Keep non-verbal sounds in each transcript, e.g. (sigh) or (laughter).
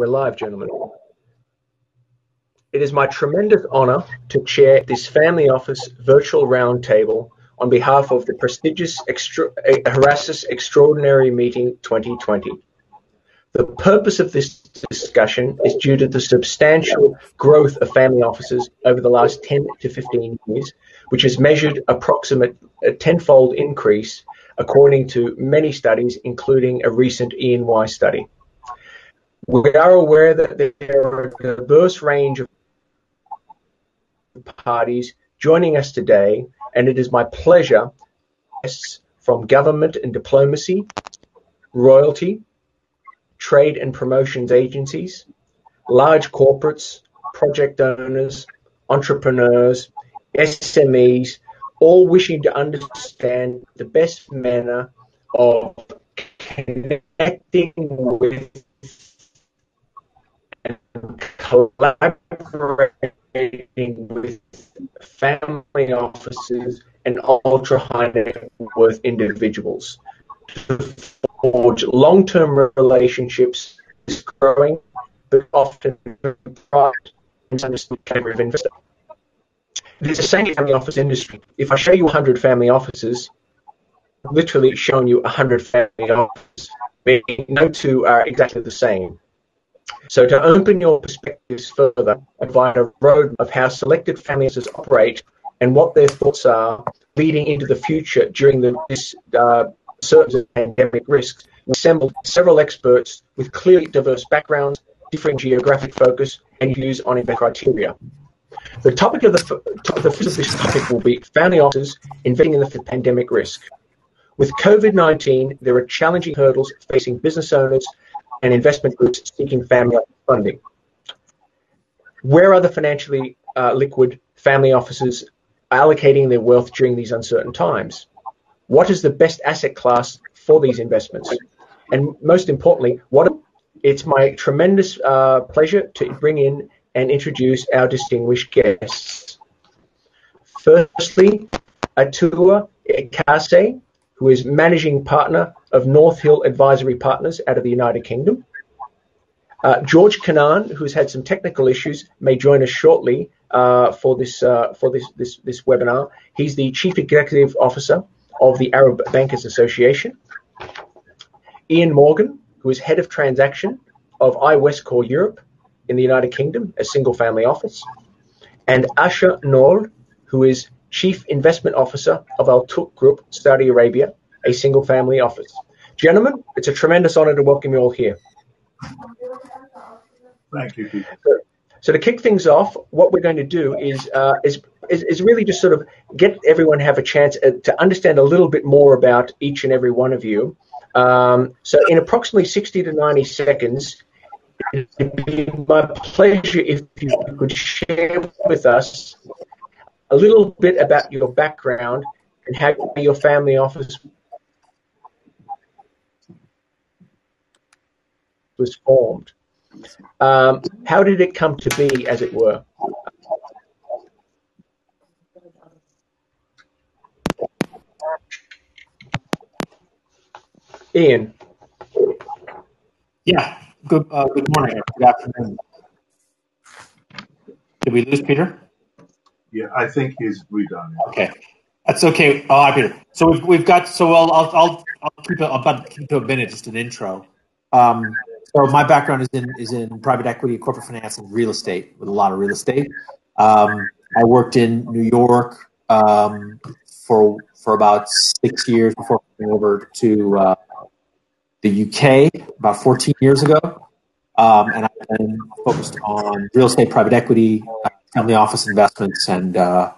We're live, gentlemen. It is my tremendous honor to chair this Family Office virtual roundtable on behalf of the prestigious Extra- eh, Horasis Extraordinary Meeting 2020. The purpose of this discussion is due to the substantial growth of family offices over the last 10 to 15 years, which has measured approximate a tenfold increase according to many studies, including a recent E&Y study. We are aware that there are a diverse range of parties joining us today, and it is my pleasure from government and diplomacy, royalty, trade and promotions agencies, large corporates, project owners, entrepreneurs, SMEs, all wishing to understand the best manner of connecting with collaborating with family offices and ultra high net worth individuals to forge long term relationships is growing, but often private misunderstood category of investor. It is the same family office industry. If I show you 100 family offices, literally showing you 100 family offices, no two are exactly the same. So to open your perspectives further, I provide a road of how selected family offices operate and what their thoughts are leading into the future during the, this uh, surge of pandemic risks. We assembled several experts with clearly diverse backgrounds, differing geographic focus, and views on investment criteria. The topic of the, the first of this topic will be family offices investing in the pandemic risk. With COVID 19, there are challenging hurdles facing business owners and investment groups seeking family funding. Where are the financially uh, liquid family offices allocating their wealth during these uncertain times? What is the best asset class for these investments? And most importantly, what it's my tremendous uh, pleasure to bring in and introduce our distinguished guests. Firstly, Aitua Ekhaese, who is managing partner of North Hill Advisory Partners out of the United Kingdom. Uh, George Kanaan, who's had some technical issues, may join us shortly uh, for this uh, for this, this this webinar. He's the Chief Executive Officer of the Arab Bankers Association. Ian Morgan, who is Head of Transaction of iWestcore Europe in the United Kingdom, a single family office. And Asher Noor, who is Chief Investment Officer of Al Touq Group, Saudi Arabia, a single family office. Gentlemen, it's a tremendous honor to welcome you all here. Thank you, Peter. So, to kick things off, what we're going to do is, uh, is, is, is really just sort of get everyone have a chance uh, to understand a little bit more about each and every one of you. Um, so, in approximately 60 to 90 seconds, it'd be my pleasure if you could share with us a little bit about your background and how your family office was formed. Um, how did it come to be, as it were? Ian. Yeah. Good. Uh, good morning. Good afternoon. Did we lose Peter? Yeah, I think he's redone. Okay, that's okay. Oh, hi, Peter. So we've, we've got. So I'll I'll I'll, I'll keep it about keep it a minute, just an intro. Um, so my background is in is in private equity, corporate finance, and real estate with a lot of real estate. Um, I worked in New York um, for for about six years before coming over to uh, the UK about 14 years ago, um, and I've been focused on real estate, private equity, family office investments, and uh,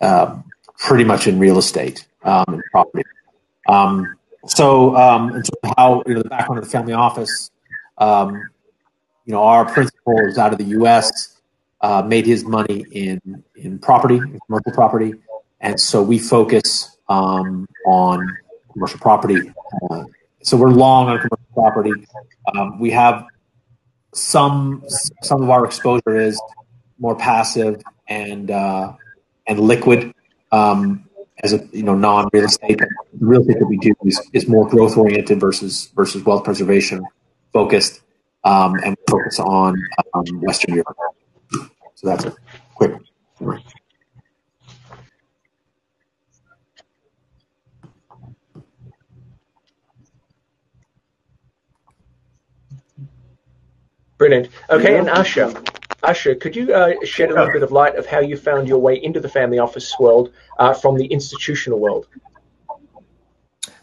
uh, pretty much in real estate um, and property. Um, so, um, of how you know the background of the family office, um, you know, our principal is out of the U.S. Uh, made his money in in property, in commercial property, and so we focus um, on commercial property. Uh, so we're long on commercial property. Um, we have some some of our exposure is more passive and uh, and liquid um, as a you know non real estate. The real estate that we do is, is more growth oriented versus versus wealth preservation focused. um, and focus on um, Western Europe. So that's a quick summary. Brilliant. Okay, and Asher, Asher, could you uh, shed a little bit of light of how you found your way into the family office world uh, from the institutional world?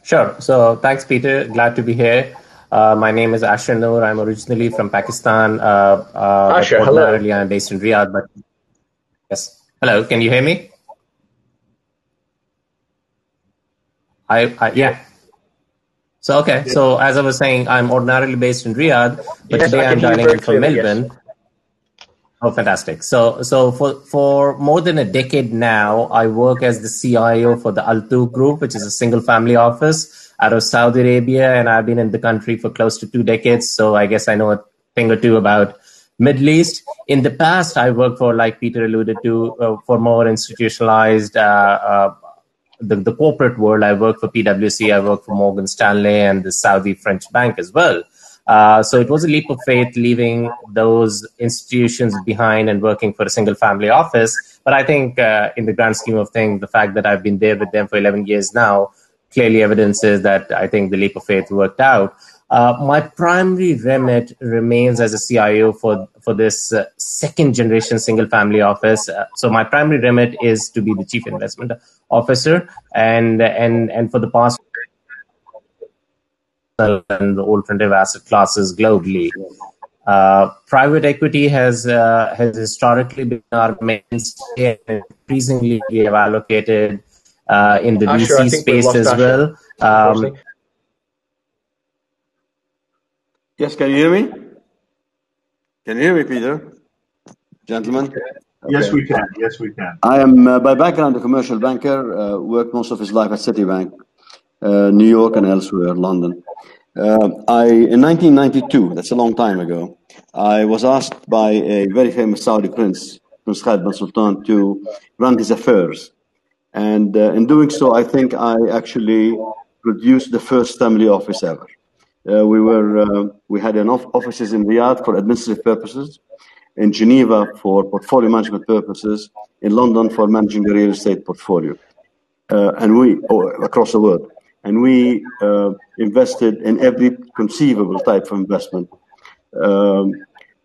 Sure. So thanks, Peter. Glad to be here. Uh, my name is Asher Noor. I'm originally from Pakistan. Uh, uh, Asher, hello. I'm based in Riyadh. But yes, hello. Can you hear me? I, I yeah. So okay. So as I was saying, I'm ordinarily based in Riyadh, but Yes, today I'm dining in from clearly, yes. Melbourne. Oh, fantastic! So, so for for more than a decade now, I work as the CIO for the Al Touq Group, which is a single-family office out of Saudi Arabia, and I've been in the country for close to two decades. So, I guess I know a thing or two about Middle East. In the past, I worked for, like Peter alluded to, uh, for more institutionalized. Uh, uh, the, the corporate world, I work for PwC, I work for Morgan Stanley and the Saudi French bank as well. Uh, so it was a leap of faith leaving those institutions behind and working for a single family office. But I think, uh, in the grand scheme of things, the fact that I've been there with them for 11 years now clearly evidences that I think the leap of faith worked out. Uh, my primary remit remains as a CIO for for this uh, second generation single family office. Uh, so my primary remit is to be the chief investment officer, and and and for the past and the alternative asset classes globally. Uh, private equity has uh, has historically been our mainstay, increasingly we have allocated uh, in the Asher, I VC space as Asher, well. Um. Yes, can you hear me? Can you hear me, Peter? Gentlemen? Yes, we can. Yes, we can. I am uh, by background a commercial banker, uh, worked most of his life at Citibank, uh, New York and elsewhere, London. Uh, I, in 1992, that's a long time ago, I was asked by a very famous Saudi prince, Prince Khalid bin Sultan, to run his affairs. And uh, in doing so, I think I actually produced the first family office ever. Uh, we were uh, we had enough offices in Riyadh for administrative purposes, in Geneva for portfolio management purposes, in London for managing the real estate portfolio, uh, and we oh, across the world, and we uh, invested in every conceivable type of investment. Um,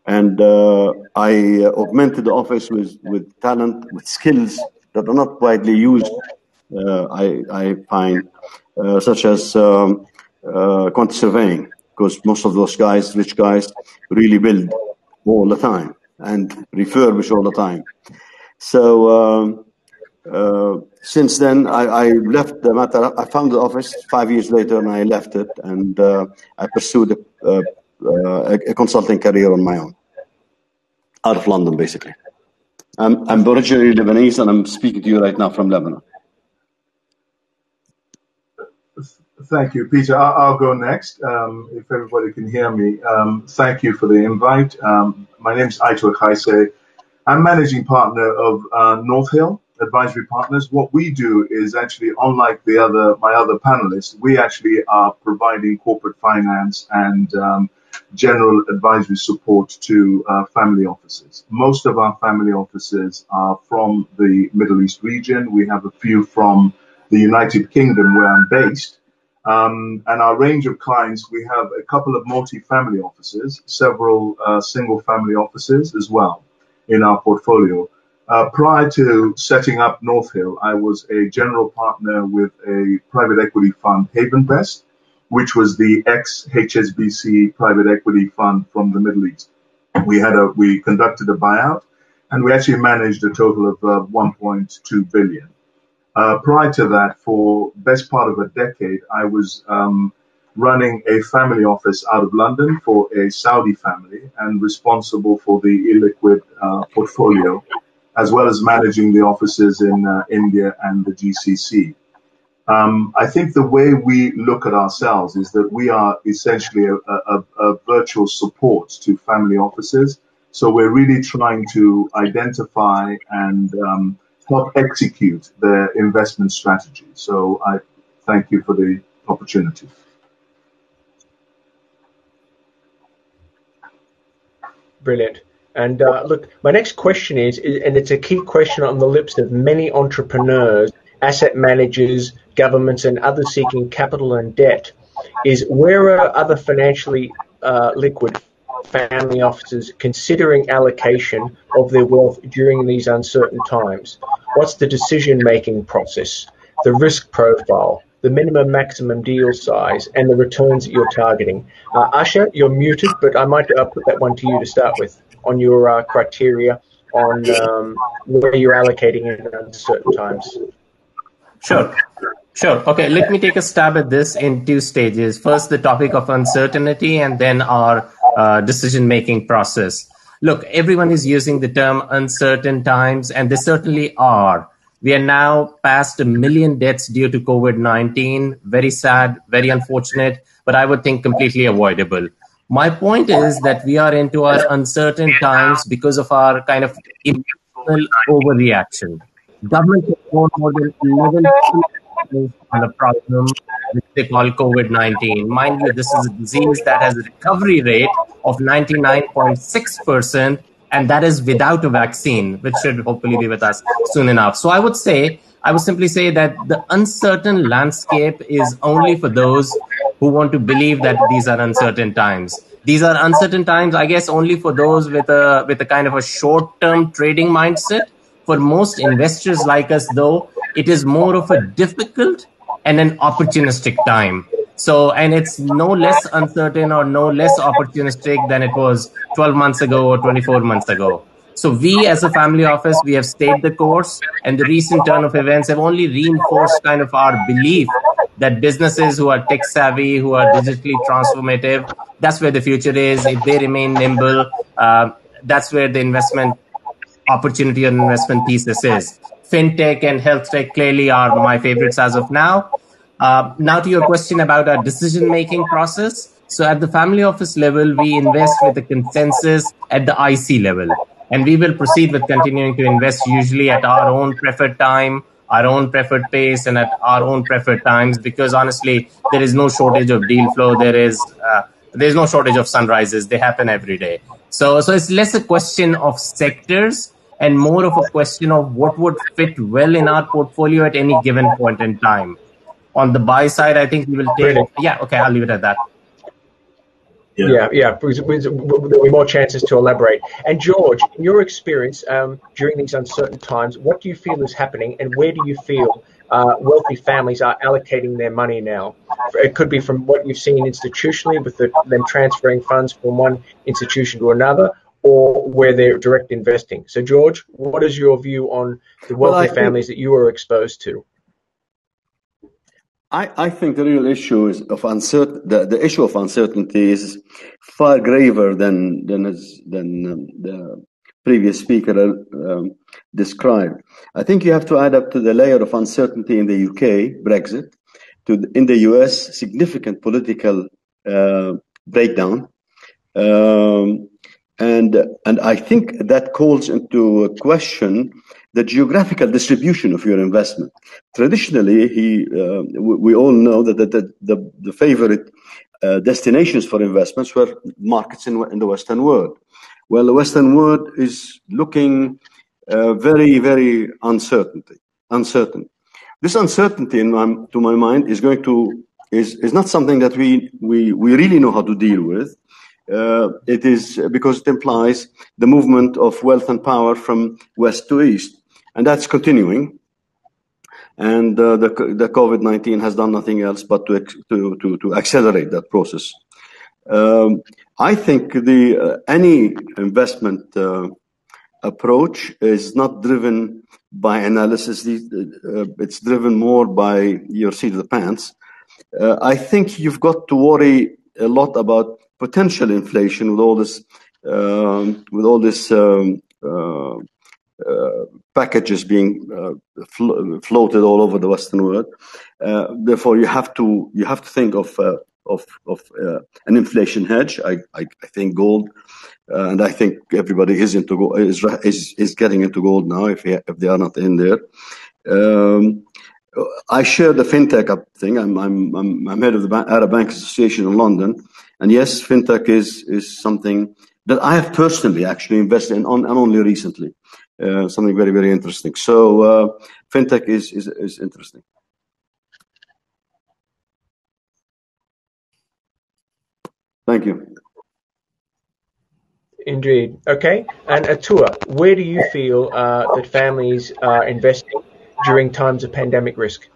and uh, I augmented the office with, with talent, with skills that are not widely used, uh, I, I find, uh, such as um, uh, surveying, because most of those guys, rich guys, really build all the time and refurbish all the time. So um, since then, I, I left the matter. I found the office five years later, and I left it, and I pursued a, a, a consulting career on my own, out of London, basically. I'm, I'm originally Lebanese, and I'm speaking to you right now from Lebanon. Thank you, Peter. I'll, I'll go next um, if everybody can hear me. Um, thank you for the invite. Um, my name is Aitua Ekhaese. I'm managing partner of uh, North Hill Advisory Partners. What we do is actually, unlike the other my other panelists, we actually are providing corporate finance and um, general advisory support to uh, family offices. Most of our family offices are from the Middle East region. We have a few from the United Kingdom, where I'm based. Um, and our range of clients, we have a couple of multi-family offices, several uh, single-family offices as well in our portfolio. Uh, prior to setting up North Hill, I was a general partner with a private equity fund, Havenbest, which was the ex-HSBC private equity fund from the Middle East. We had a we conducted a buyout, and we actually managed a total of uh, 1.2 billion. Uh, prior to that, for best part of a decade, I was um, running a family office out of London for a Saudi family and responsible for the illiquid uh, portfolio, as well as managing the offices in uh, India and the GCC. Um, I think the way we look at ourselves is that we are essentially a, a, a virtual support to family offices. So we're really trying to identify and um, help execute their investment strategy. So I thank you for the opportunity. Brilliant. And uh, look, my next question is, and it's a key question on the lips of many entrepreneurs, asset managers, governments, and others seeking capital and debt, is where are other financially uh, liquid family offices considering allocation of their wealth during these uncertain times? What's the decision making process, the risk profile, the minimum maximum deal size, and the returns that you're targeting? Uh, Asher, you're muted, but I might uh, put that one to you to start with on your uh, criteria on um, where you're allocating in uncertain times. Sure. Sure. Okay. Let me take a stab at this in two stages. First, the topic of uncertainty, and then our uh, decision making process. Look, everyone is using the term uncertain times, and they certainly are. We are now past a million deaths due to COVID 19. Very sad, very unfortunate, but I would think completely avoidable. My point is that we are into our uncertain times because of our kind of emotional overreaction. Government has more than 11 on a problem which they call COVID 19. Mind you, this is a disease that has a recovery rate of 99.6%, and that is without a vaccine, which should hopefully be with us soon enough. So I would say, I would simply say that the uncertain landscape is only for those who want to believe that these are uncertain times. These are uncertain times, I guess, only for those with a with a kind of a short-term trading mindset. For most investors like us, though, it is more of a difficult and an opportunistic time. So, and it's no less uncertain or no less opportunistic than it was 12 months ago or 24 months ago. So we as a family office, we have stayed the course and the recent turn of events have only reinforced kind of our belief that businesses who are tech savvy, who are digitally transformative, that's where the future is. If they remain nimble, uh, that's where the investment opportunity and investment thesis is fintech and health tech clearly are my favorites as of now. Uh, now to your question about our decision making process. So at the family office level, we invest with a consensus at the IC level. And we will proceed with continuing to invest usually at our own preferred time, our own preferred pace, and at our own preferred times because honestly, there is no shortage of deal flow. There is uh, there's no shortage of sunrises. They happen every day. So so it's less a question of sectors and more of a question of what would fit well in our portfolio at any given point in time. On the buy side, I think we will take. Yeah, okay, I'll leave it at that. Yeah, yeah, yeah because there'll be more chances to elaborate. And George, in your experience um, during these uncertain times, what do you feel is happening, and where do you feel uh, wealthy families are allocating their money now? It could be from what you've seen institutionally, with the, them transferring funds from one institution to another, or where they're direct investing. So, George, what is your view on the wealthy well, families think, that you are exposed to? I, I think the real issue is of uncertain. The, the issue of uncertainty is far graver than than than um, the previous speaker um, described. I think you have to add up to the layer of uncertainty in the UK, Brexit, to in the US, significant political uh, breakdown. Um, and, and I think that calls into question the geographical distribution of your investment. Traditionally, he, uh, we, all know that the, the, the, the favorite uh, destinations for investments were markets in, in, the Western world. Well, the Western world is looking uh, very, very uncertainty, uncertain. This uncertainty, my, to my mind, is going to is, is not something that we, we, we really know how to deal with uh, it is because it implies the movement of wealth and power from west to east, and that's continuing. And uh, the the COVID nineteen has done nothing else but to to to, to accelerate that process. Um, I think the uh, any investment uh, approach is not driven by analysis. Uh, it's driven more by your seat of the pants. Uh, I think you've got to worry a lot about potential inflation with all this um, with all this um, uh, uh, packages being uh, flo- floated all over the Western world. Uh, therefore, you have to you have to think of uh, of of uh, an inflation hedge. I, I, I think gold, and I think everybody is into gold, is, is is getting into gold now if he, if they are not in there. Um, I share the fintech thing. I'm, I'm, I'm, I'm head of the Arab Bank Association in London. And yes, fintech is, is something that I have personally actually invested in on, and only recently. Uh, something very, very interesting. So uh, fintech is, is, is interesting. Thank you. Indeed. Okay. And Aitua, where do you feel uh, that families are investing during times of pandemic risk?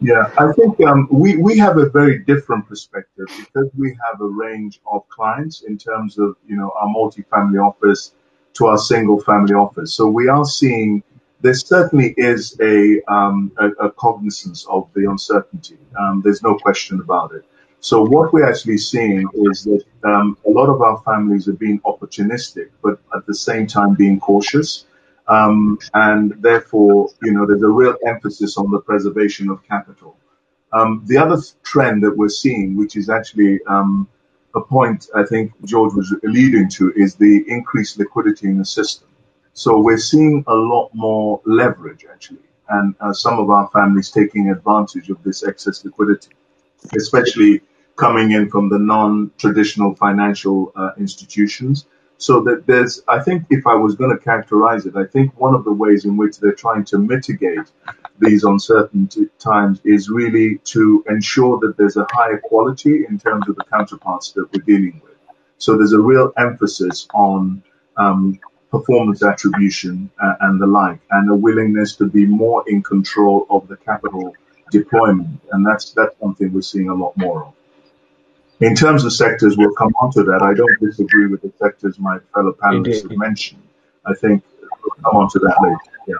Yeah, I think um, we, we have a very different perspective because we have a range of clients in terms of, you know, our multi-family office to our single family office. So we are seeing there certainly is a, um, a, a cognizance of the uncertainty. Um, there's no question about it. So what we're actually seeing is that um, a lot of our families are being opportunistic, but at the same time being cautious. Um, and therefore, you know, there's a real emphasis on the preservation of capital. Um, the other trend that we're seeing, which is actually um, a point I think George was alluding to, is the increased liquidity in the system. So we're seeing a lot more leverage actually, and uh, some of our families taking advantage of this excess liquidity, especially coming in from the non-traditional financial uh, institutions so that there's, I think, if I was going to characterize it, I think one of the ways in which they're trying to mitigate these uncertain times is really to ensure that there's a higher quality in terms of the counterparts that we're dealing with. So there's a real emphasis on um, performance attribution uh, and the like, and a willingness to be more in control of the capital deployment, and that's that's something we're seeing a lot more of. In terms of sectors, we'll come on to that. I don't disagree with the sectors my fellow panelists Indeed. have mentioned. I think we'll come on to that later. Yeah.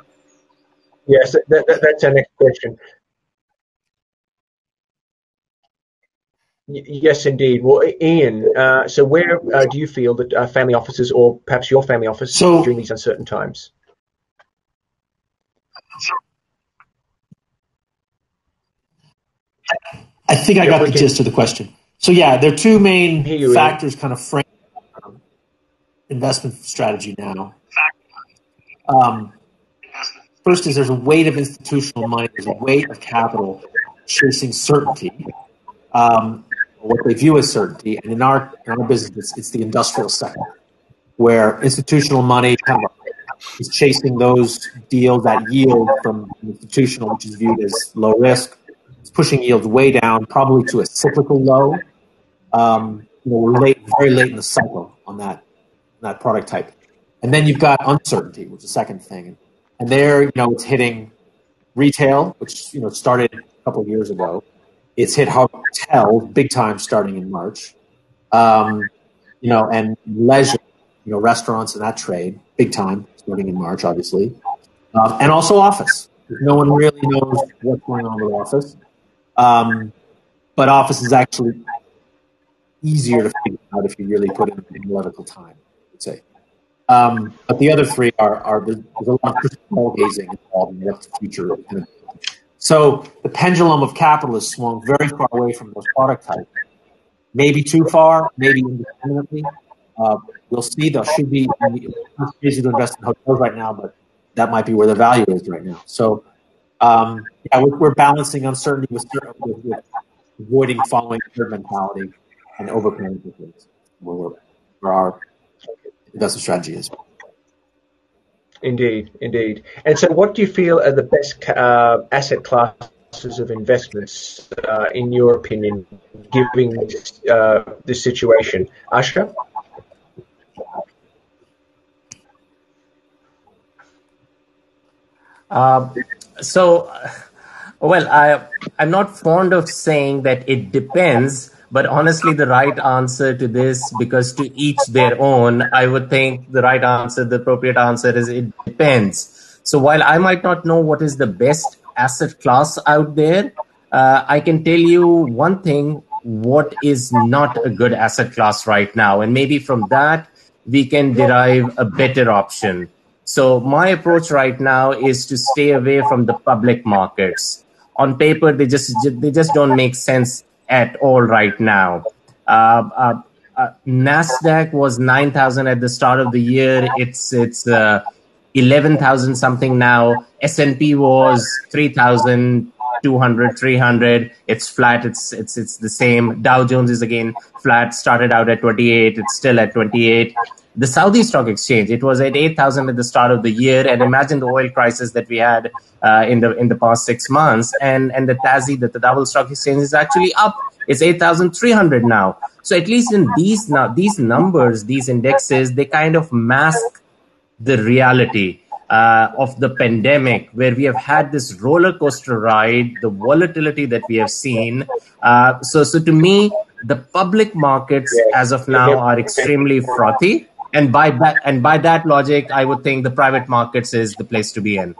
Yes, that, that, that's our next question. Yes, indeed. Well, Ian, uh, so where uh, do you feel that uh, family offices, or perhaps your family office, so, during these uncertain times? I think I got the gist of the question. So yeah, there are two main factors kind of frame investment strategy now. Um, first is there's a weight of institutional money, there's a weight of capital chasing certainty, um, what they view as certainty. And in our, in our business, it's, it's the industrial sector, where institutional money kind of is chasing those deals that yield from institutional, which is viewed as low risk. It's pushing yields way down, probably to a cyclical low um, you know, we're late, very late in the cycle on that that product type. And then you've got uncertainty, which is the second thing. And there, you know, it's hitting retail, which you know started a couple of years ago. It's hit hotel big time starting in March. Um, you know, and leisure, you know, restaurants and that trade big time starting in March, obviously, um, and also office. No one really knows what's going on with office, um, but office is actually easier to figure out if you really put in analytical time, I would say. Um, but the other three are, are there's a lot of crystal gazing involved in what the future. So the pendulum of capital swung very far away from those product types. Maybe too far, maybe indiscriminately. Uh, we'll see. There should be easy to invest in hotels right now, but that might be where the value is right now. So, um, yeah, we're, we're, balancing uncertainty with, with, with avoiding following herd mentality and overpaying for things where, where our investment strategy is. Indeed, indeed. And so, what do you feel are the best uh, asset classes of investments, uh, in your opinion, given this, uh, this situation? Ashka? Uh, so, well, I, I'm not fond of saying that it depends but honestly, the right answer to this, because to each their own, I would think the right answer, the appropriate answer is it depends. So while I might not know what is the best asset class out there, uh, I can tell you one thing what is not a good asset class right now. And maybe from that, we can derive a better option. So my approach right now is to stay away from the public markets. On paper, they just they just don't make sense at all right now. Uh, uh, uh, Nasdaq was nine thousand at the start of the year. It's it's uh, eleven thousand something now. S and P was three thousand 200, 300. It's flat. It's it's it's the same. Dow Jones is again flat. Started out at 28. It's still at 28. The Saudi Stock Exchange. It was at 8,000 at the start of the year, and imagine the oil crisis that we had uh, in the in the past six months. And and the TASI the Double Stock Exchange, is actually up. It's 8,300 now. So at least in these now these numbers, these indexes, they kind of mask the reality uh, of the pandemic, where we have had this roller coaster ride, the volatility that we have seen. Uh, so, so to me, the public markets as of now are extremely frothy, and by that and by that logic, I would think the private markets is the place to be in.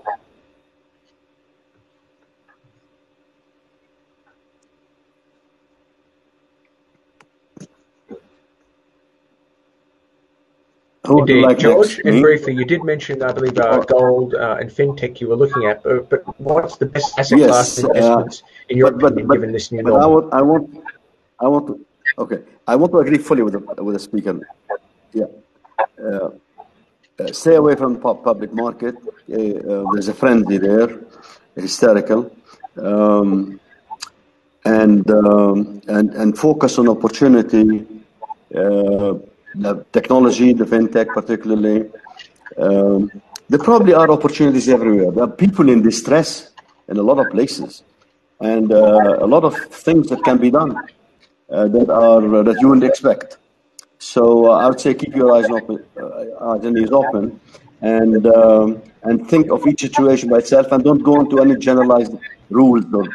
Indeed, like George, and briefly, you did mention, I believe, uh, gold uh, and fintech you were looking at, but, but what's the best asset yes, class investments uh, in your but, opinion, but, given this new norm? I want, I want, I want to, okay, I want to agree fully with the, with the speaker. Yeah. Uh, uh stay away from public market. Uh, there's a frenzy there, hysterical. Um, and, um, and, and focus on opportunity the technology, the fintech particularly. Um, there probably are opportunities everywhere. There are people in distress in a lot of places, and uh, a lot of things that can be done uh, that are uh, that you wouldn't expect. So uh, I would say keep your eyes open, uh, eyes open, and um, and think of each situation by itself, and don't go into any generalized rules or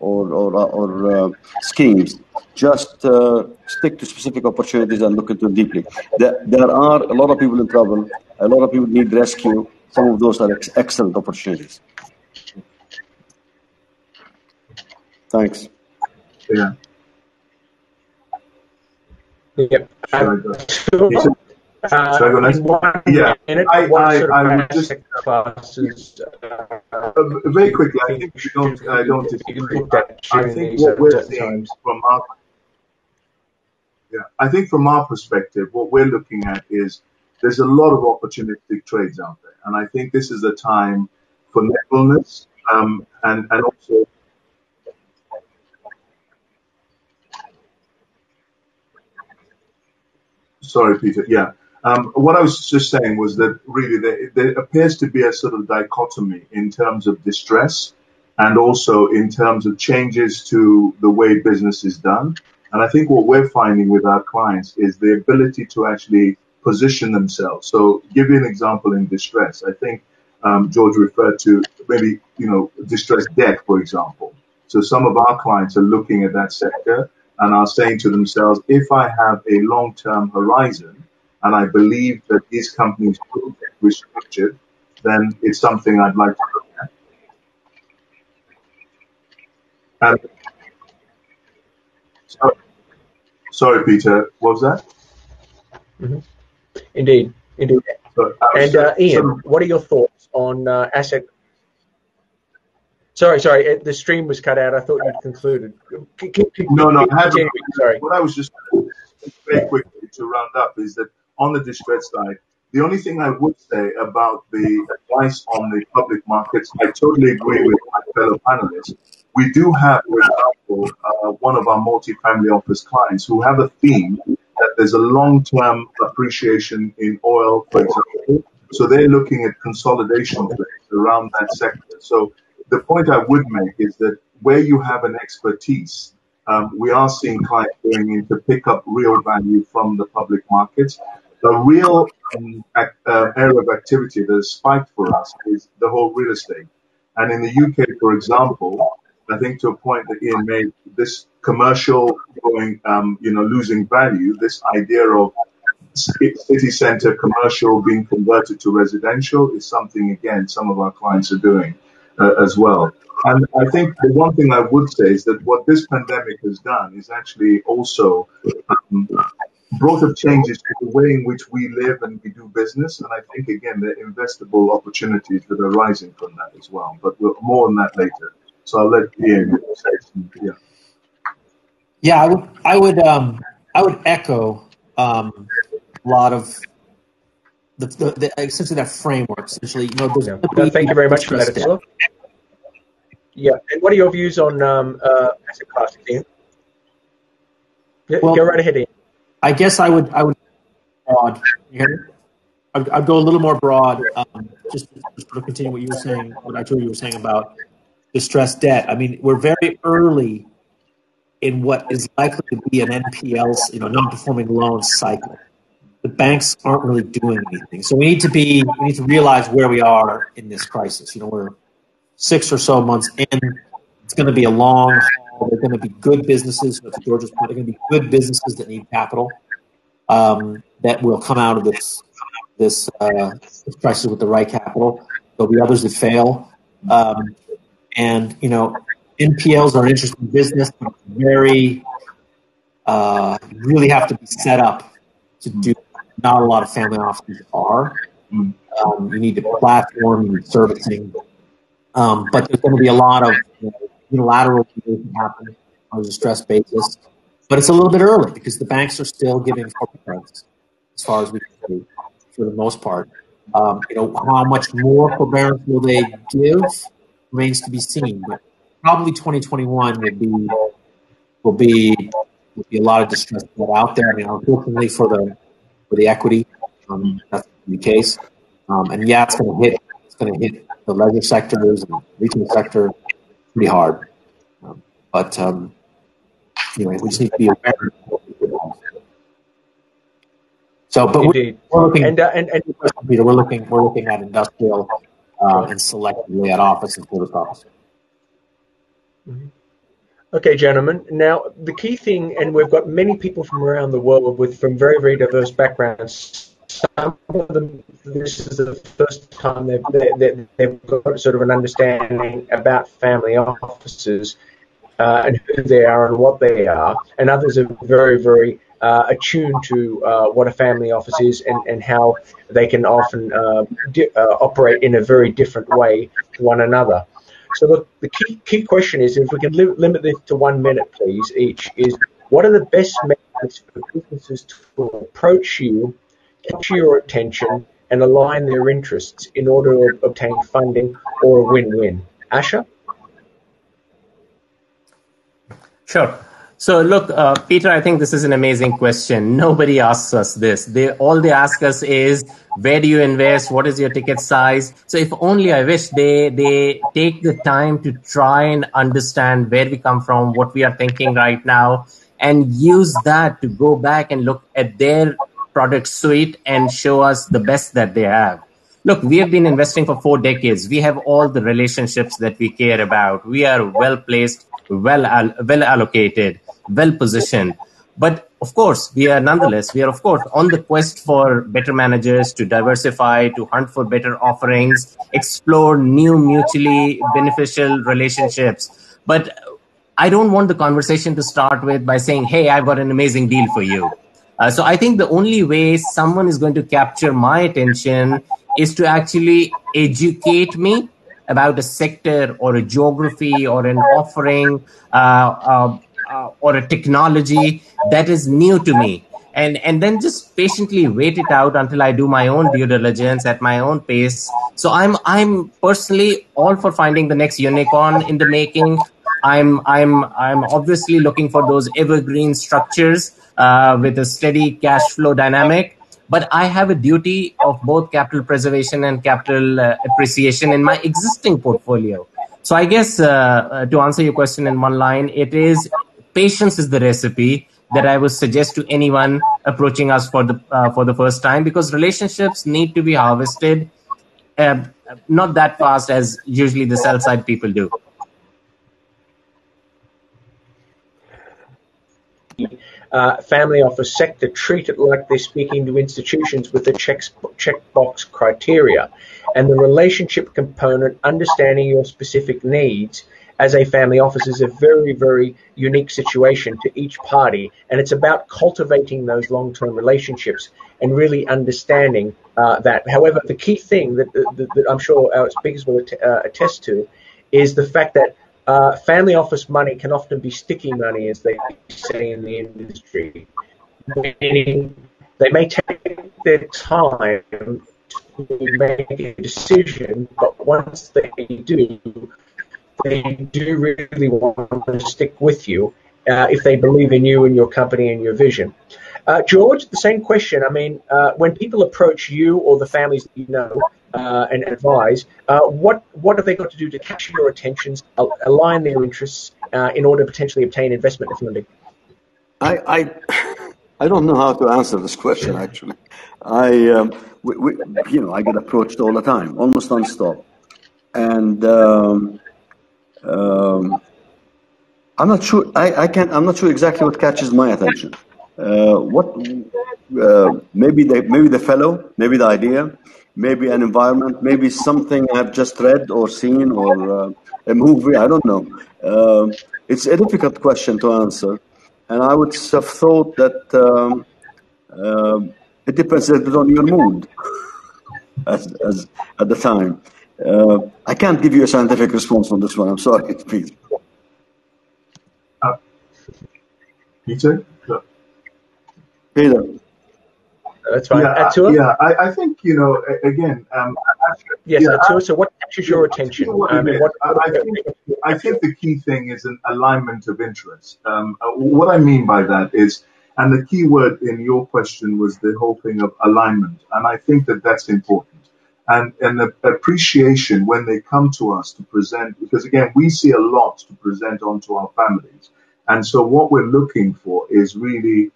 or or, or uh, schemes. Just uh, stick to specific opportunities and look into them deeply. There, there are a lot of people in trouble. A lot of people need rescue. Some of those are ex- excellent opportunities. Thanks. Yeah. Yep. Uh, Should I go next? yeah, I, I, I would just classes, uh, very quickly. I think we don't. I don't disagree. I think what we're seeing from our yeah, I think from our perspective, what we're looking at is there's a lot of opportunistic trades out there, and I think this is a time for nimbleness um, and and also sorry, Peter. Yeah. Um, what I was just saying was that really there, there, appears to be a sort of dichotomy in terms of distress and also in terms of changes to the way business is done. And I think what we're finding with our clients is the ability to actually position themselves. So give you an example in distress. I think um, George referred to maybe, you know, distressed debt, for example. So some of our clients are looking at that sector and are saying to themselves, if I have a long-term horizon, and I believe that these companies will get restructured, then it's something I'd like to look at. And sorry, sorry Peter, what was that? Mm-hmm. Indeed, indeed. So, and uh, Ian, so, what are your thoughts on uh, asset? Sorry, sorry, the stream was cut out. I thought you'd concluded. no, no, I had sorry. What I was just very quickly to round up is that on the distressed side. The only thing I would say about the advice on the public markets, I totally agree with my fellow panelists. We do have, for example, uh, one of our multi-family office clients who have a theme that there's a long-term appreciation in oil, for example. So they're looking at consolidation around that sector. So the point I would make is that where you have an expertise, um, we are seeing clients going in to pick up real value from the public markets the real um, act, uh, area of activity that has spiked for us is the whole real estate. And in the UK, for example, I think to a point that Ian made, this commercial going, um, you know, losing value, this idea of city center commercial being converted to residential is something, again, some of our clients are doing uh, as well. And I think the one thing I would say is that what this pandemic has done is actually also um, brought up changes to the way in which we live and we do business. And I think, again, there are investable opportunities that are rising from that as well. But we'll, more on that later. So I'll let Ian say some, yeah. Yeah, I would, I would, um, I would echo um, a lot of the, the, the, essentially that framework. Essentially, you know, yeah. no, thank you very much for that. Yeah, and what are your views on um, uh, asset classes, Ian? Yeah, Well- go right ahead, Ian. I guess I would I would broad. I'd, go a little more broad. Um, just, just to continue what you were saying, what I told you were saying about distressed debt. I mean, we're very early in what is likely to be an NPL, you know, non-performing loan cycle. The banks aren't really doing anything, so we need to be we need to realize where we are in this crisis. You know, we're six or so months in. It's going to be a long. They're going to be good businesses. George's point, they're going to be good businesses that need capital um, that will come out of this this, uh, this crisis with the right capital. There'll be others that fail, um, and you know, NPLs are an interesting business, but very uh, really have to be set up to do. Not a lot of family offices are. Um, you need the platform, you need servicing, um, but there's going to be a lot of you know, unilateral that happen on a distressed basis. But it's a little bit early because the banks are still giving forbearance, as far as we can see, for the most part. Um, you know, how much more forbearance will they give remains to be seen. But probably 2021 will be will be will be a lot of distress out there. I mean, unfortunately for the for the equity, um, that's the case. Um, and yeah, it's going to hit it's going to hit the leisure sectors and retail sector pretty hard. Um, but um, know, we just need to be aware. of what we're doing. So, but we're, Indeed. we're looking, And, uh, and, and Peter, we're looking, we're looking at industrial uh, and selectively at office and service office. Okay, gentlemen. Now, the key thing, and we've got many people from around the world with from very, very diverse backgrounds. Some of them, this is the first time they've, they, they've got sort of an understanding about family offices uh, and who they are and what they are. And others are very, very uh, attuned to uh, what a family office is and, and how they can often uh, di- uh, operate in a very different way to one another. So look, the key, key question is, if we can li- limit this to one minute, please, each, is what are the best methods for businesses to approach you, capture your attention, and align their interests in order to obtain funding or a win-win? Asher? Sure. So look, uh, Peter, I think this is an amazing question. Nobody asks us this. They all they ask us is, where do you invest? What is your ticket size? So if only I wish they they take the time to try and understand where we come from, what we are thinking right now, and use that to go back and look at their product suite and show us the best that they have. Look, we have been investing for four decades. We have all the relationships that we care about. We are well placed, well al- well allocated, well positioned. But of course, we are nonetheless, we are of course on the quest for better managers to diversify, to hunt for better offerings, explore new mutually beneficial relationships. But I don't want the conversation to start with by saying, "Hey, I've got an amazing deal for you." Uh, so I think the only way someone is going to capture my attention is to actually educate me about a sector or a geography or an offering uh, uh, uh, or a technology that is new to me. And, and then just patiently wait it out until I do my own due diligence at my own pace. So I'm I'm personally all for finding the next unicorn in the making. I'm I'm I'm obviously looking for those evergreen structures uh, with a steady cash flow dynamic. But I have a duty of both capital preservation and capital uh, appreciation in my existing portfolio. So I guess uh, uh, to answer your question in one line, it is patience is the recipe that I would suggest to anyone approaching us for the uh, for the first time because relationships need to be harvested uh, not that fast as usually the sell side people do. Uh, family office sector treat it like they're speaking to institutions with the checks, checkbox criteria. And the relationship component, understanding your specific needs as a family office is a very, very unique situation to each party. And it's about cultivating those long term relationships and really understanding uh, that. However, the key thing that, that, that I'm sure our speakers will att- uh, attest to is the fact that uh, family office money can often be sticky money, as they say in the industry, meaning they may take their time to make a decision, but once they do, they do really want to stick with you uh, if they believe in you and your company and your vision. Uh, George, the same question. I mean, uh, when people approach you or the families that you know uh, and advise, uh, what what have they got to do to capture your attentions, align their interests uh, in order to potentially obtain investment funding? I, I I don't know how to answer this question actually. I um, we, we, you know I get approached all the time, almost nonstop, and um, um, I'm not sure. I, I can I'm not sure exactly what catches my attention. Uh, what uh, maybe the maybe the fellow, maybe the idea, maybe an environment, maybe something I've just read or seen or uh, a movie. I don't know. Um, it's a difficult question to answer, and I would have thought that um, uh, it depends a bit on your mood (laughs) as, as at the time. Uh, I can't give you a scientific response on this one. I'm sorry, (laughs) Peter. Uh, Peter. Peter. That's fine. Yeah, Aitua? yeah. I, I, think you know. Again, um, yes, yeah, Aitua. So, what catches your attention? What um, what, what I, think, I think the key thing is an alignment of interest. Um, uh, what I mean by that is, and the key word in your question was the whole thing of alignment, and I think that that's important. And and the appreciation when they come to us to present, because again, we see a lot to present onto our families, and so what we're looking for is really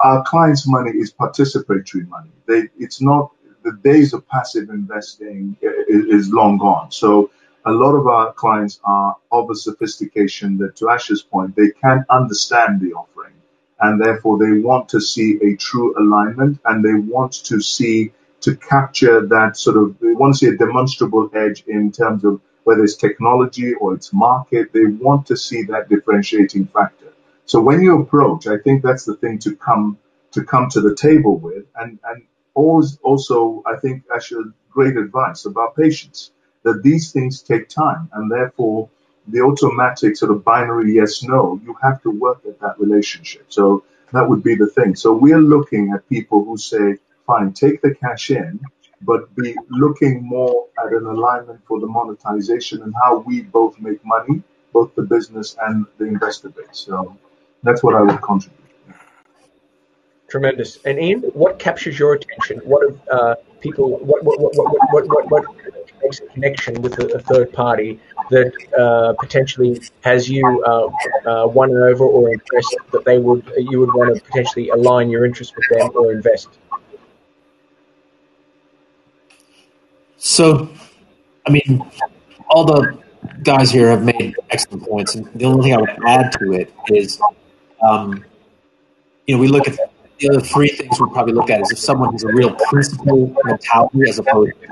our clients' money is participatory money. They, it's not the days of passive investing is, is, long gone. So a lot of our clients are of a sophistication that, to Ash's point, they can understand the offering, and therefore they want to see a true alignment, and they want to see to capture that sort of they want to see a demonstrable edge in terms of whether it's technology or it's market. They want to see that differentiating factor. So when you approach, I think that's the thing to come to come to the table with, and and always also I think actually great advice about patience that these things take time, and therefore the automatic sort of binary yes no you have to work at that relationship. So that would be the thing. So we're looking at people who say, fine, take the cash in, but be looking more at an alignment for the monetization and how we both make money, both the business and the investor base. So that's what I would contribute. Tremendous. And Ian, what captures your attention? What uh, people? What what, what what what what what makes a connection with a, a third party that uh, potentially has you uh, uh, won over or impressed that they would you would want to potentially align your interest with them or invest? So, I mean, all the guys here have made excellent points, and the only thing I would add to it is um, you know, we look at the other three things we probably look at is if someone has a real principal mentality as opposed to,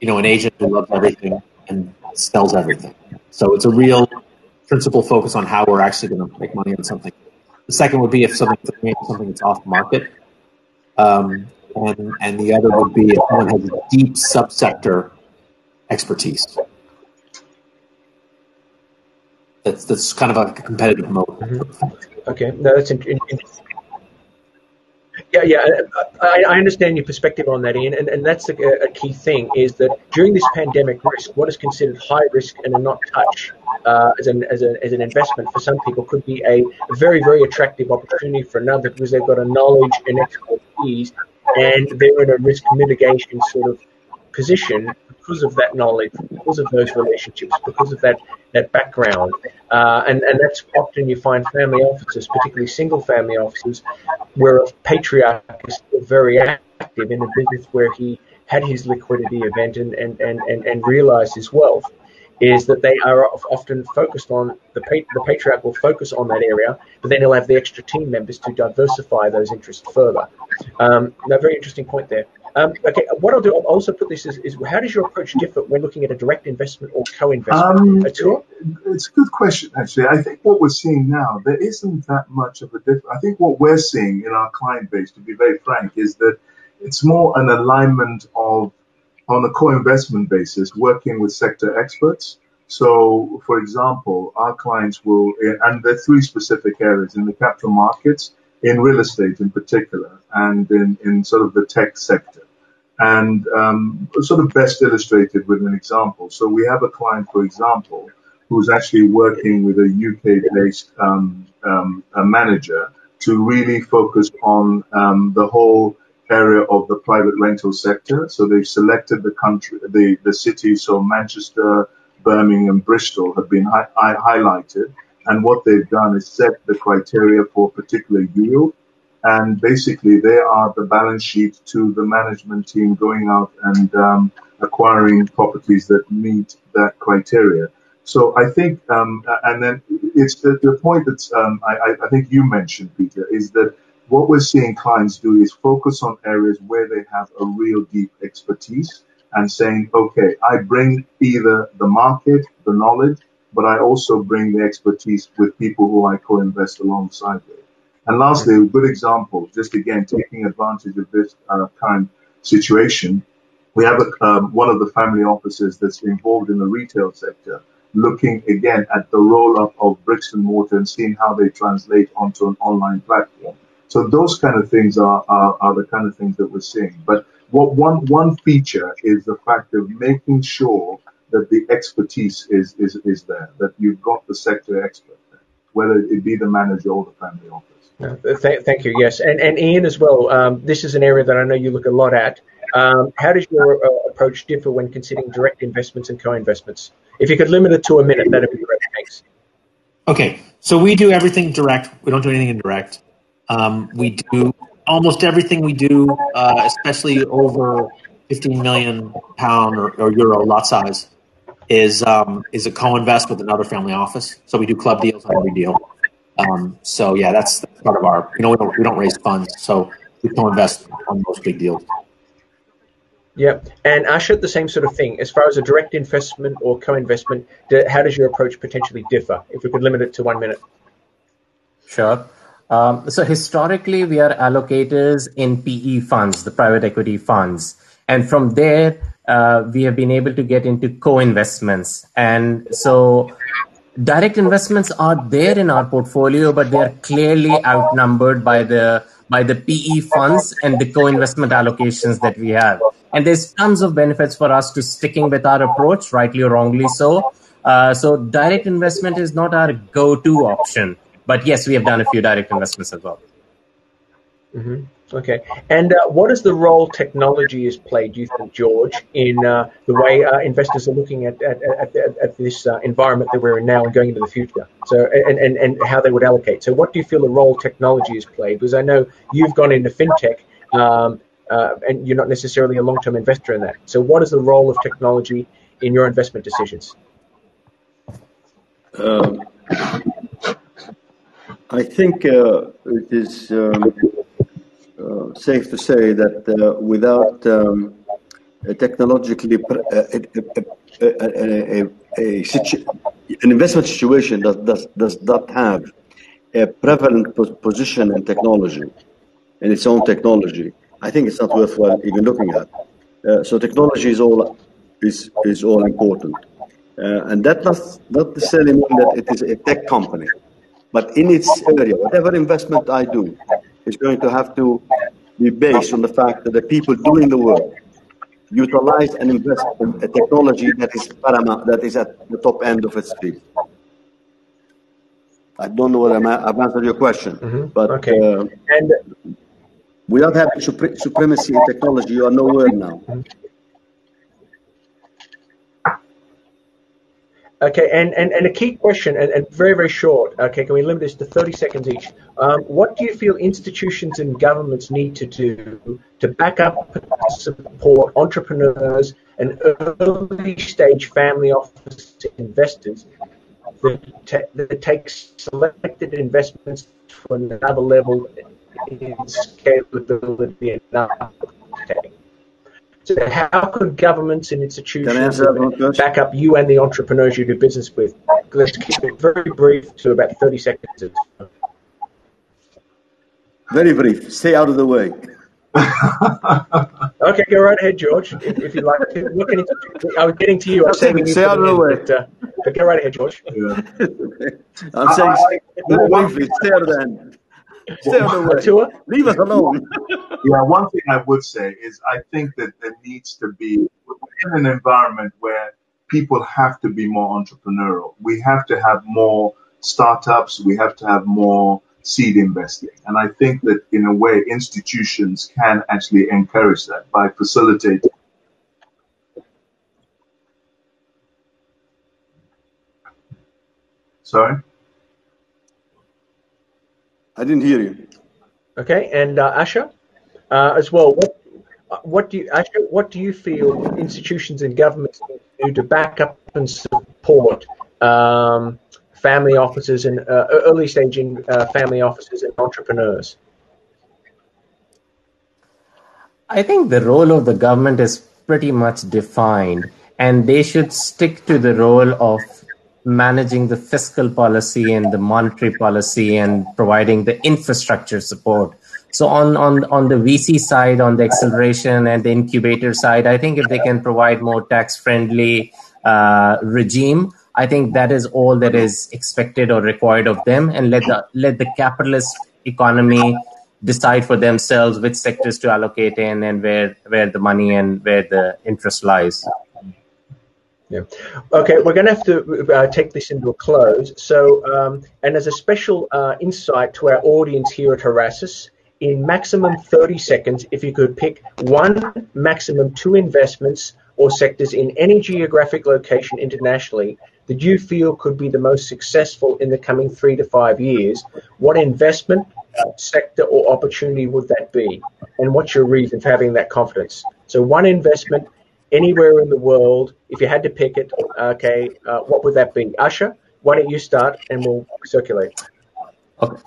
you know, an agent who loves everything and sells everything. So it's a real principal focus on how we're actually going to make money on something. The second would be if something something that's off market, um, and and the other would be if someone has a deep subsector expertise. That's that's kind of a competitive mode. Mm-hmm. Okay, no, that's interesting. Yeah, yeah, I, I, understand your perspective on that, Ian, and, and that's a, a, key thing is that during this pandemic risk, what is considered high risk and a not touch uh, as, an, as, a, as an investment for some people could be a very, very attractive opportunity for another because they've got a knowledge and expertise and they're in a risk mitigation sort of position because of that knowledge, because of those relationships, because of that that background, uh, and and that's often you find family offices, particularly single family offices, where a patriarch is still very active in a business where he had his liquidity event and and and and, and realized his wealth. Is that they are often focused on the the patriarch will focus on that area, but then he'll have the extra team members to diversify those interests further. Um, a very interesting point there. Um, okay, what I'll do, I'll also put this is, is, how does your approach differ when looking at a direct investment or co-investment? Um, it's a good question, actually. I think what we're seeing now, there isn't that much of a difference. I think what we're seeing in our client base, to be very frank, is that it's more an alignment of, on a co-investment basis, working with sector experts. So, for example, our clients will, and there are three specific areas in the capital markets, in real estate in particular, and in, in sort of the tech sector and um, sort of best illustrated with an example. So we have a client, for example, who's actually working with a UK-based um, um, manager to really focus on um, the whole area of the private rental sector. So they've selected the country, the, the cities, so Manchester, Birmingham, Bristol have been hi- hi- highlighted. And what they've done is set the criteria for particular yield. And basically, they are the balance sheet to the management team going out and um, acquiring properties that meet that criteria. So I think, um, and then it's the, the point that um, I, I, think you mentioned, Peter, is that what we're seeing clients do is focus on areas where they have a real deep expertise and saying, okay, I bring either the market, the knowledge, but I also bring the expertise with people who I co-invest alongside with. And lastly, a good example, just again, taking advantage of this uh, current situation, we have a, um, one of the family offices that's involved in the retail sector looking again at the roll up of bricks and mortar and seeing how they translate onto an online platform. So those kind of things are, are, are the kind of things that we're seeing. But what one, one feature is the fact of making sure that the expertise is, is, is there, that you've got the sector expert there, whether it be the manager or the family office. Th- thank you. Yes, and and Ian as well. Um, this is an area that I know you look a lot at. Um, how does your uh, approach differ when considering direct investments and co-investments? If you could limit it to a minute, that'd be great. Thanks. Okay, so we do everything direct. We don't do anything indirect. Um, we do almost everything we do, uh, especially over 15 million pound or, or euro lot size, is um, is a co-invest with another family office. So we do club deals on every deal. Um, so yeah, that's, that's part of our. You know, we don't we don't raise funds, so we co-invest on most big deals. Yeah, and Asher, the same sort of thing. As far as a direct investment or co-investment, how does your approach potentially differ? If we could limit it to one minute. Sure. Um, so historically, we are allocators in PE funds, the private equity funds, and from there, uh, we have been able to get into co-investments. And so, direct investments are there in our portfolio, but they are clearly outnumbered by the by the PE funds and the co-investment allocations that we have. And there's tons of benefits for us to sticking with our approach, rightly or wrongly so. Uh, so direct investment is not our go-to option, but yes, we have done a few direct investments as well. Mm-hmm. Okay. And uh, what is the role technology has played, do you think, George, in uh, the way uh, investors are looking at, at, at, at this uh, environment that we're in now and going into the future? So, and, and, and how they would allocate. So, what do you feel the role technology has played? Because I know you've gone into fintech um, uh, and you're not necessarily a long term investor in that. So, what is the role of technology in your investment decisions? Um, I think uh, it is. Um, safe to say that uh, without um, a technologically uh, a, a, an investment situation that does, does not have a prevalent position in technology, in its own technology, I think it's not worthwhile even looking at. Uh, so technology is all is is all important, uh, and that does not necessarily mean that it is a tech company, but in its area, whatever investment I do, is going to have to be based on the fact that the people doing the work utilize and invest in a technology that is paramount, that is at the top end of its field. I don't know whether I've answered your question, mm-hmm. but okay. uh, and without having supre- supremacy in technology, you are nowhere now. Mm-hmm. Okay, and, and, and a key question, and, and very, very short. Okay, can we limit this to 30 seconds each? Um, what do you feel institutions and governments need to do to back up and support entrepreneurs and early stage family office investors that, that take selected investments to another level in scalability and uptake? So how could governments and institutions back up you and the entrepreneurs you do business with? Let's keep it very brief to about 30 seconds. Very brief. Stay out of the way. (laughs) okay, go right ahead, George. If, if you'd like to. Look I was getting to you. I was saying stay out of the way. But, uh, but go right ahead, George. Yeah. I'm saying. (laughs) Stay out of the end. Stay on the way. Leave us alone. (laughs) yeah, one thing I would say is I think that there needs to be in an environment where people have to be more entrepreneurial. We have to have more startups. We have to have more seed investing. And I think that in a way, institutions can actually encourage that by facilitating. Sorry? I didn't hear you. Okay, and uh, Asher, uh, as well. What, what do you, Asher, what do you feel institutions and governments need to do to back up and support um, family offices and uh, early stage in, uh, family offices and entrepreneurs? I think the role of the government is pretty much defined, and they should stick to the role of managing the fiscal policy and the monetary policy and providing the infrastructure support. So on, on, on the VC side, on the acceleration and the incubator side, I think if they can provide more tax friendly uh, regime, I think that is all that is expected or required of them and let the, let the capitalist economy decide for themselves which sectors to allocate in and where, where the money and where the interest lies. Yeah. Okay, we're going to have to uh, take this into a close. So, um, and as a special uh, insight to our audience here at Horasis, in maximum 30 seconds, if you could pick one, maximum two investments or sectors in any geographic location internationally that you feel could be the most successful in the coming three to five years, what investment, sector, or opportunity would that be? And what's your reason for having that confidence? So, one investment anywhere in the world, if you had to pick it, okay, uh, what would that be? Asher, why don't you start and we'll circulate. Okay.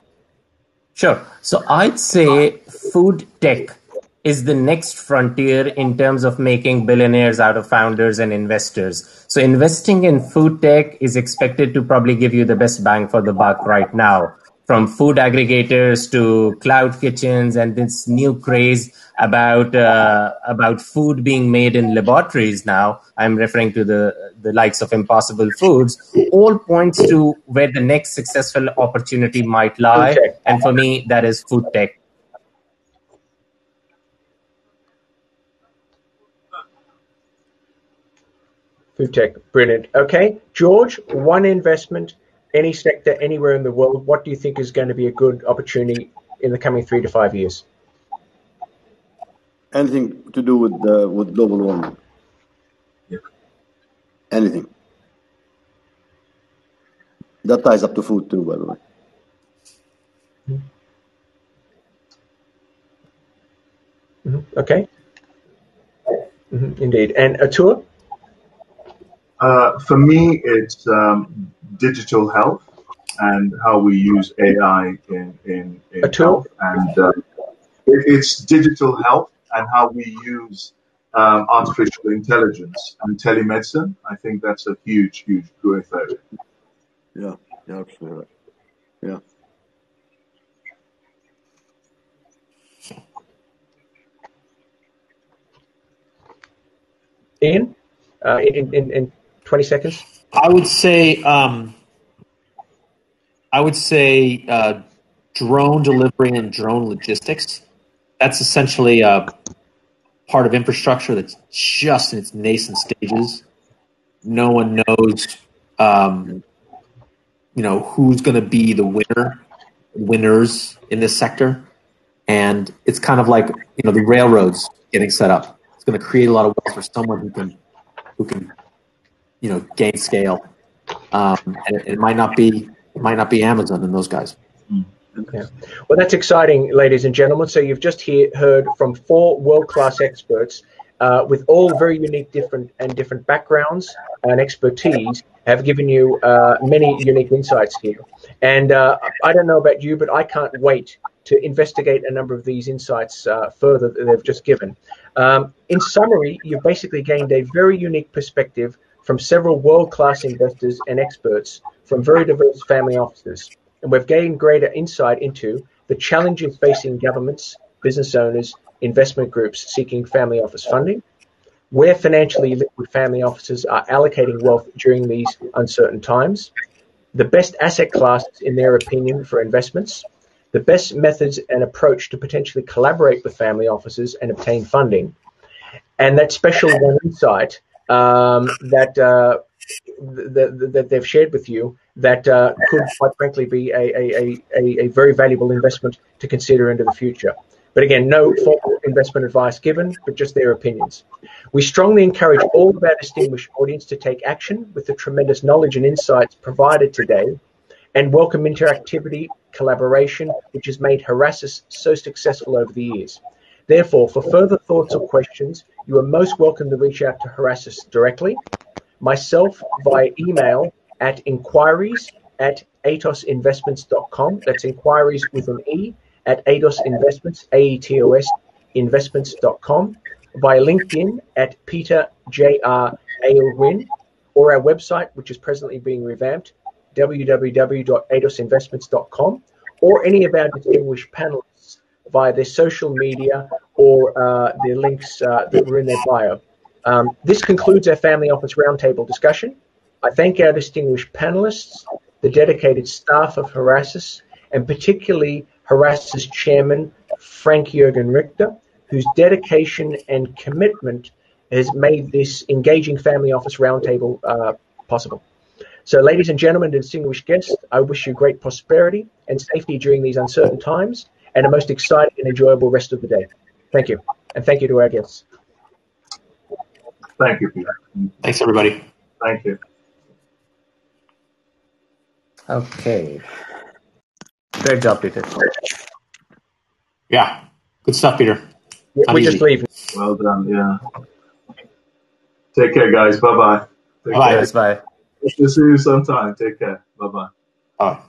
Sure. So I'd say food tech is the next frontier in terms of making billionaires out of founders and investors. So investing in food tech is expected to probably give you the best bang for the buck right now from food aggregators to cloud kitchens and this new craze about uh, about food being made in laboratories now. I'm referring to the the likes of impossible foods all points to where the next successful opportunity might lie. And for me that is food tech. Food tech brilliant. Okay george one investment any sector anywhere in the world, what do you think is going to be a good opportunity in the coming three to five years? Anything to do with uh, with global warming. Yeah. Anything. That ties up to food too, by the way. Mm-hmm. Okay. Mm-hmm. Indeed. And Aitua? Uh, for me, it's um, digital health and how we use AI in, in, in health. And uh, it, it's digital health and how we use um, artificial intelligence and telemedicine. I think that's a huge, huge growth area. Yeah, yeah, absolutely. Yeah. Ian, uh, in, in, in 20 seconds? I would say, um, I would say uh, drone delivery and drone logistics. That's essentially a part of infrastructure that's just in its nascent stages. No one knows, um, you know, who's going to be the winner, winners in this sector, and it's kind of like you know the railroads getting set up. It's going to create a lot of wealth for someone who can, who can you know gain scale. Um, and it, it, might not be it might not be Amazon and those guys. Yeah. Well, that's exciting, ladies and gentlemen. So you've just hear, heard from four world-class experts uh, with all very unique, different and different backgrounds and expertise, have given you uh, many unique insights here. And uh, I don't know about you, but I can't wait to investigate a number of these insights uh, further that they've just given. Um, in summary, you've basically gained a very unique perspective from several world-class investors and experts from very diverse family offices, and we've gained greater insight into the challenges facing governments, business owners, investment groups seeking family office funding, where financially liquid family offices are allocating wealth during these uncertain times, the best asset classes in their opinion for investments, the best methods and approach to potentially collaborate with family offices and obtain funding, and that special one insight um, that, uh, that that they've shared with you that uh, could, quite frankly, be a, a, a, a very valuable investment to consider into the future. But again, no formal investment advice given, but just their opinions. We strongly encourage all of our distinguished audience to take action with the tremendous knowledge and insights provided today and welcome interactivity, collaboration, which has made Horasis so successful over the years. Therefore, for further thoughts or questions, you are most welcome to reach out to Horasis directly, myself via email at inquiries at aetosinvestments.com. That's inquiries with an E at Aetos Investments, A-E-T-O-S, investments.com, via LinkedIn at Peter J.R. Aylwin, or our website, which is presently being revamped, www.aetosinvestments.com, or any of our distinguished panelists via their social media or uh, their links uh, that were in their bio. Um, this concludes our Family Office Roundtable discussion. I thank our distinguished panelists, the dedicated staff of Horasis, and particularly Horasis chairman, Frank Jurgen Richter, whose dedication and commitment has made this engaging family office roundtable uh, possible. So, ladies and gentlemen, distinguished guests, I wish you great prosperity and safety during these uncertain times and a most exciting and enjoyable rest of the day. Thank you. And thank you to our guests. Thank you, Peter. Thanks, everybody. Thank you. Okay. Great job, Peter. Yeah. Good stuff, Peter. Yeah, we just leave. Well done. Yeah. Take care, guys. Bye bye. Bye. Yes, bye. See you sometime. Take care. Bye bye. Bye.